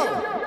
go.